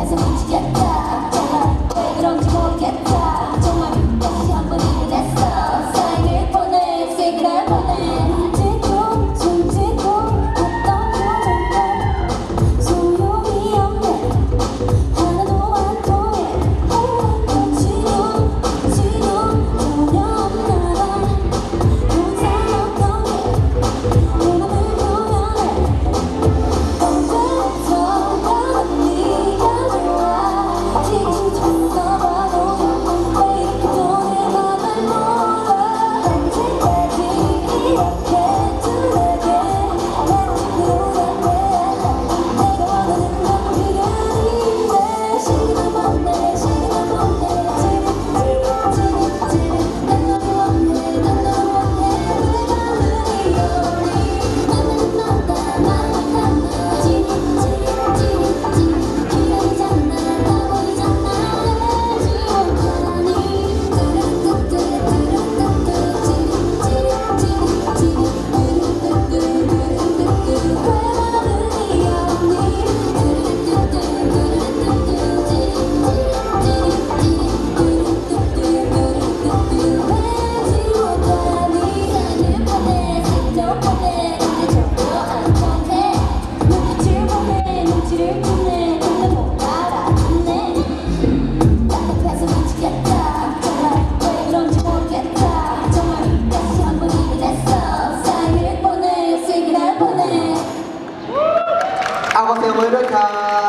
peasant, get ขอเสียงมือด้วยครับ